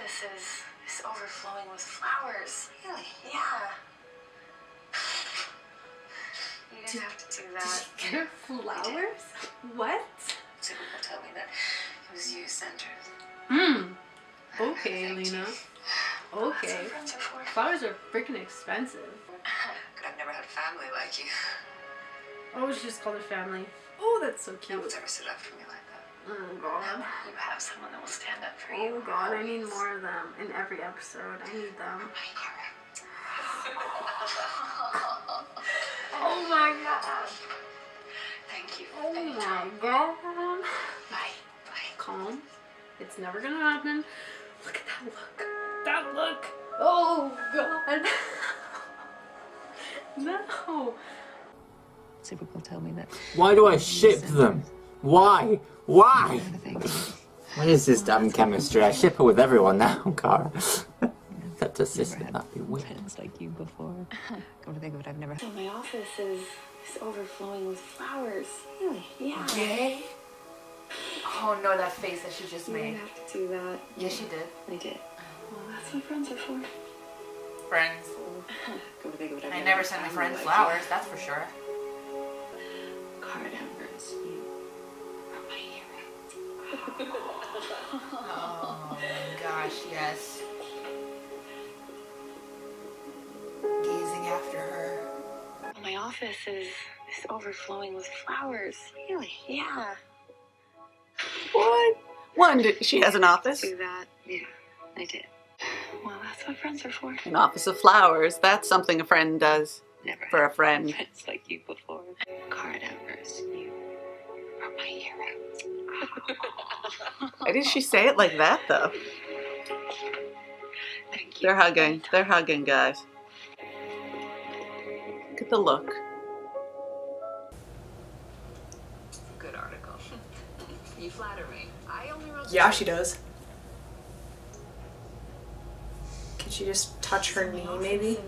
office is is overflowing with flowers. Really? Yeah. You didn't have to do that. Get her flowers? What? Two people tell me that it was you centered. Hmm. Okay. Lena. Okay. are. Flowers are freaking expensive. But I've never had a family like you. Oh, should just called it family. Oh, that's so No cute. one's ever stood up for me like that. Mm, oh god. you have someone that will stand up for you. Oh god, I need more of them in every episode. I need them. Oh my god. Thank you. Oh my Anytime. god. Bye. Bye. Calm. It's never gonna happen. Look at that look. That look. Oh god. no. Two people tell me that. Why do I ship them? Why? Why? What is this damn chemistry? I ship her with everyone now, Kara. Except her sister, Never had that'd be weird. friends like you before. Come to think of it, I've never. So my office is is overflowing with flowers. Really? Yeah. Gay? Oh no, that face that she just You made. didn't have to do that. Yes, she did. I did. Oh. Well, that's what friends are for. Friends. Come to think of it, I've I never had send my a friends family like flowers, that's for sure. Oh my gosh, yes. Gazing after her. My office is is overflowing with flowers. Really? Yeah. What? One, did- she has an office. Do that. Yeah, I did. Well, that's what friends are for. An office of flowers. That's something a friend does Never for a friend. friends like Why did she say it like that, though? Thank you. They're hugging. They're hugging, guys. Look at the look. Good article. you flatter me. I only wrote. Yeah, she does. Can she just touch her knee, maybe?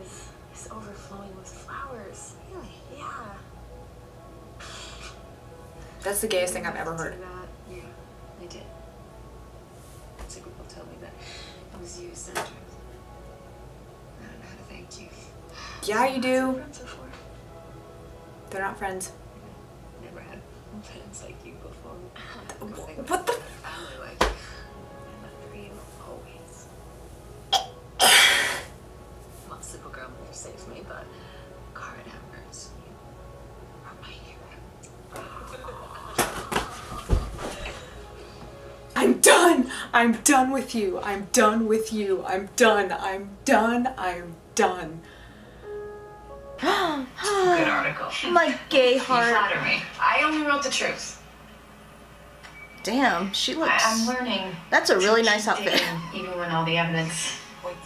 Is overflowing with flowers. Really? Yeah. That's the gayest thing I've ever Do heard. that. Yeah, I did. Was you centered. I don't know how to thank you. Yeah, you do. Friends are for. They're not friends. Never had friends like you before. Come think of What the? it, family like I'm done with you. I'm done with you. I'm done. I'm done. I'm done. Good article. My gay heart. You heart. flatter me. I only wrote the truth. Damn, she looks. I'm learning. That's a really nice outfit. Even when all the evidence.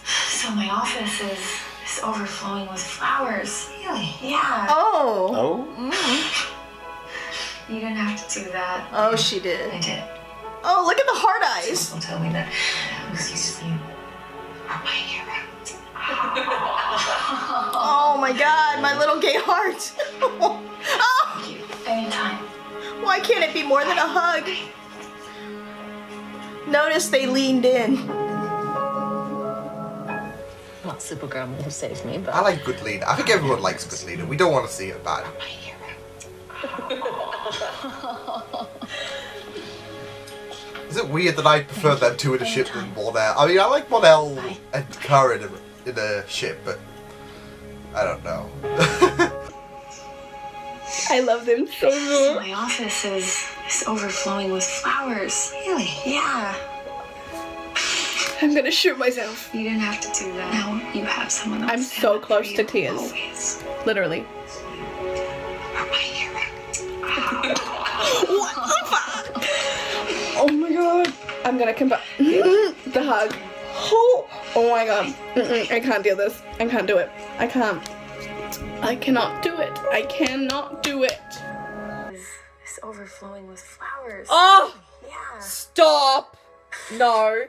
So my office is is overflowing with flowers. Really? Yeah. Oh. Oh? Mm. You didn't have to do that. Oh, she did. I did. Did. Oh, look at the heart eyes. Don't tell me that it was you. You are my hero. Oh my god, my little gay heart. oh, Thank you. Anytime. why can't it be more than a hug? Notice they leaned in. Well, Supergirl never saved me, but I like good leader. I think everyone likes good leader. We don't want to see it bad. Is it weird that I prefer them two in a ship than Mon-El? I mean, I like Mon-El and Kara in a, in a ship, but I don't know. I love them so much. My office is is overflowing with flowers. Really? Yeah. I'm gonna shoot myself. You didn't have to do that. Now you have someone else. I'm so stand up for close to tears. Always. Literally. I'm gonna come back. the hug. Oh, oh my god. Mm-mm, I can't do this. I can't do it. I can't. I cannot do it. I cannot do it. it. Is is overflowing with flowers. Oh, Yeah. stop. No.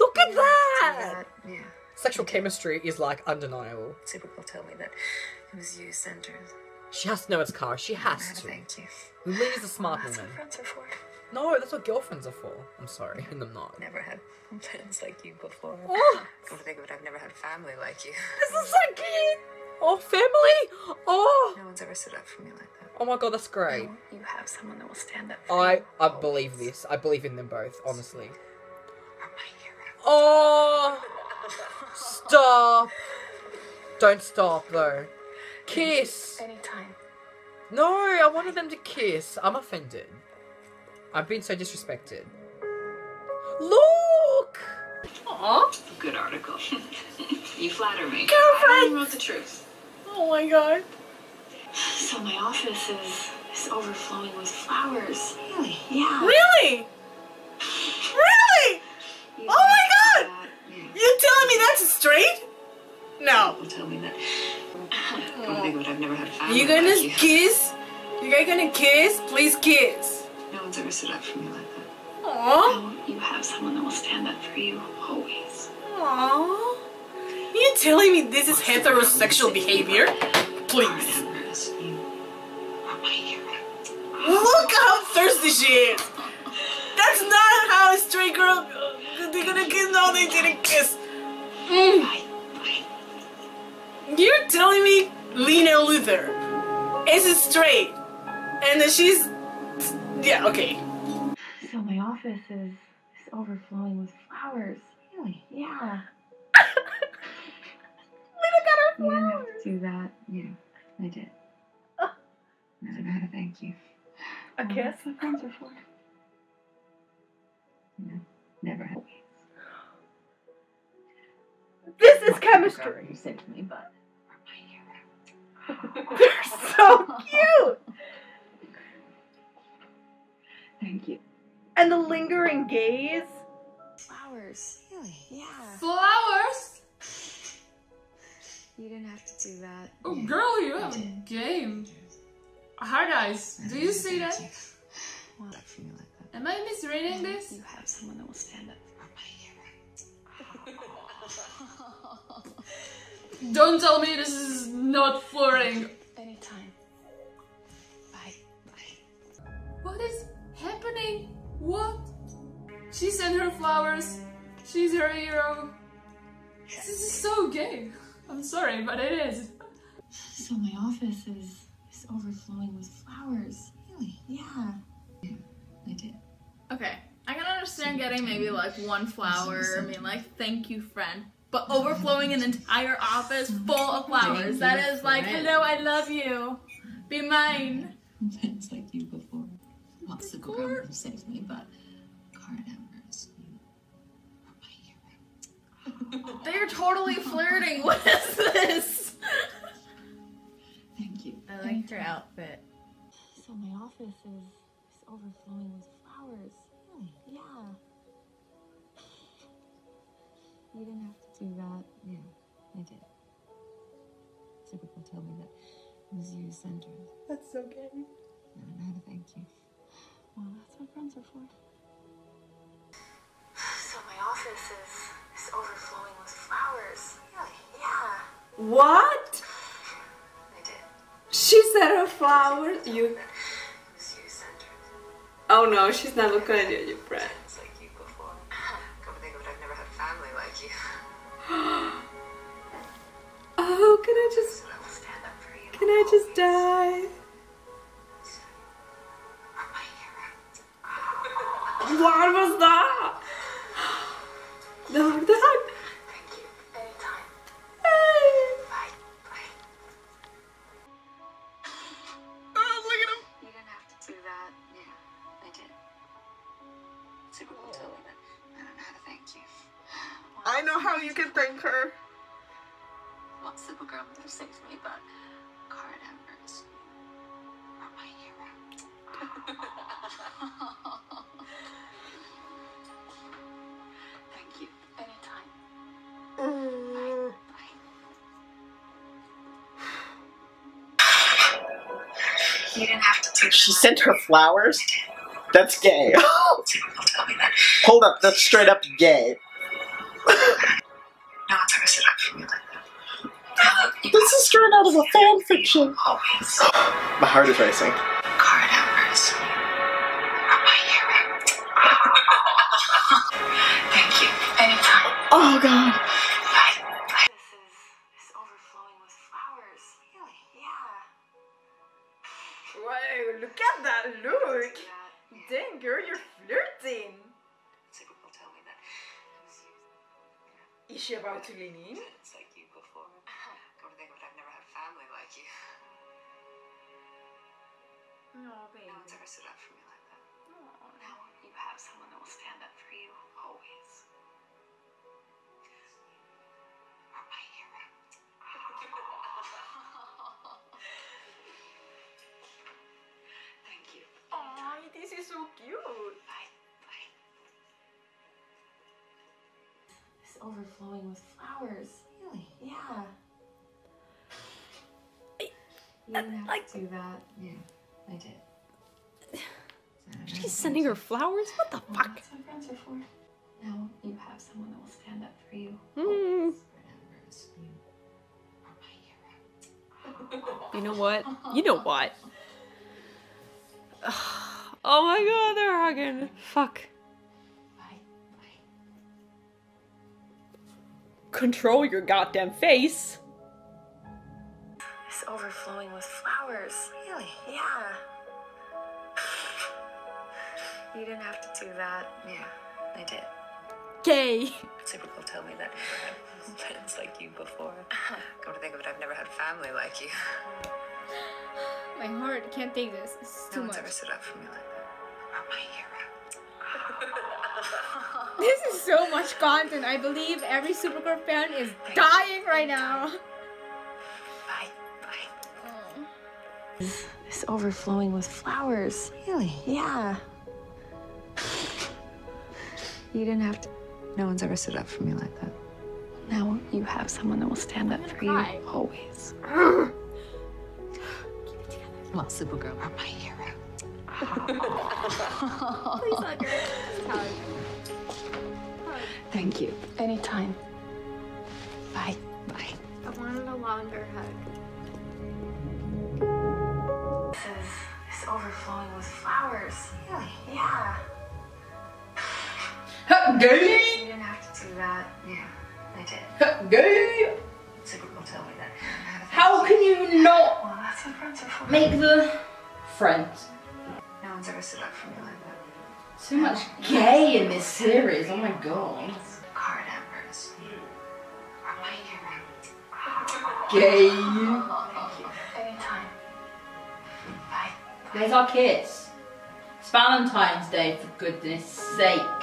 Look at that. that. Yeah. Sexual chemistry is like undeniable. Supergirl told me that it was you centered. She has to know it's Kara. She has to to. thank you. Lily's a smart That's woman. What friends are for. No, that's what girlfriends are for. I'm sorry, and I'm not. Never had friends like you before. Oh. Come to think of it, I've never had family like you. This is so cute. Oh, family. Oh. No one's ever stood up for me like that. Oh my god, that's great. You have someone that will stand up for I you. I believe this. I believe in them both, honestly. You're my hero. Oh. Stop. Don't stop though. Kiss. Anytime. No, I wanted them to kiss. I'm offended. I've been so disrespected. Look! Aw. Good article. you flatter me. Girlfriend! I wrote the truth. Oh my god. So my office is is overflowing with flowers. Really? Yeah. Really? Really? You Oh my God! that, yeah. You telling me that's straight? No. People tell me that. Come to think of it, I've never had family You gonna like you. kiss? You guys gonna kiss? Please kiss. No one's ever stood up for me like that. Aw. Now you have someone that will stand up for you always. Aw. You telling me this is heterosexual behavior? Please. Empress, my hero. Look how thirsty she is. That's not how a straight girl. They're gonna kiss. No, they didn't kiss. Mm. You're telling me Lena Luthor is straight, and that she's. Yeah. Okay. So my office is is overflowing with flowers. Really? Yeah. Lena got her You didn't have to do that. Yeah, I did. I don't know how to thank you. A Well, kiss. What friends are for. No, never had. This is chemistry. You to me, but you're my hero. They're so cute. Thank you. And the lingering gaze. Flowers. Really? Yeah. Flowers? You didn't have to do that. Oh, girl, you have a game. Hard eyes. Do you see that? Well, that for you like that. Am I misreading this? You have someone that will stand up for my hero. Don't tell me this is not flirting. Her flowers. She's her hero. This is so gay. I'm sorry, but it is. So my office is is overflowing with flowers. Really? Yeah. Yeah, I did. Okay, I can understand getting maybe like one flower, I mean like thank you friend, but overflowing an entire office full of flowers. That is like, hello, I love you. Be mine. It's like you before. Lots of people who saved me, but They're totally flirting. What is this? Thank you. I like your outfit. So my office is is overflowing with flowers. Really? Yeah. You didn't have to do that. Yeah, I did. So people tell me that it was you centered. That's so gay. I don't know how to thank you. Well, that's what friends are for. Office is overflowing with flowers. Really? Yeah, What? I did. She said her flowers. You. Oh no, she's not looking at do your friend. It's like you before. Come to think of it, I've never had family like you. Oh, can I just? I will stand up for you. Can I just die? You're my hero. What was that? No, that. Thank you. Anytime. Bye. Bye. Oh, look at him. You didn't have to do that. Yeah, I did. Tell me I don't know how to thank you. I know how you can thank her. Well, simple girl who saved me, but Kara Danvers are my hero. You didn't have to She sent her flowers? That's gay. People tell me that Hold up, that's straight up gay. no one's ever stood up for me like that. This is straight out of a fan fiction. always My heart is racing. Kara Danvers are my hero. Thank you. Anytime. Oh god. Whoa, look at that look! Dang girl, you're flirting! Sigrid will tell me that I was used. Is she about to lean in? It's like you before. Uh-huh. Come to think of it, I've never had family like you. No, baby. No one's ever stood up for me like that. Now you have someone that will stand up for you always. So cute! Bye. Bye. It's overflowing with flowers. Really? Yeah. You didn't have to do that. Yeah, I did. She's sending her flowers? What the Well, fuck? That's what friends are for. Now you have someone that will stand up for you. Mm. you are my hero. You know what? You know what? Oh my god, they're hugging. Fuck. Bye. Bye. Control your goddamn face. It's overflowing with flowers. Really? Yeah. You didn't have to do that. Yeah, I did. Gay. Sigrid will tell me that I've had friends like you before. Come to think of it, I've never had family like you. My heart can't take this. It's No too one's much. ever stood up for me like that. You're my hero. This is so much content. I believe every Supergirl fan is dying right now. Bye. Bye. Oh. It's overflowing with flowers. Really? Yeah. You didn't have to. No one's ever stood up for me like that. Now you have someone that will stand up for cry. you always. Well, Supergirl are my hero. Please hug her. Just hug. Thank you. Anytime. Bye. Bye. I wanted a longer hug. This is it's overflowing with flowers. Really? Yeah. Gay! You didn't have to do that. Yeah, I did. Gay! Sigrid will tell me that. How can you not Well, that's what friends are for. make the friends? No one's ever stood up for me like that. So much gay in this series, oh my god. Kara Danvers. Are my hero. Gay. Thank you. Anytime. Bye. There's our kiss. It's Valentine's Day, for goodness sake.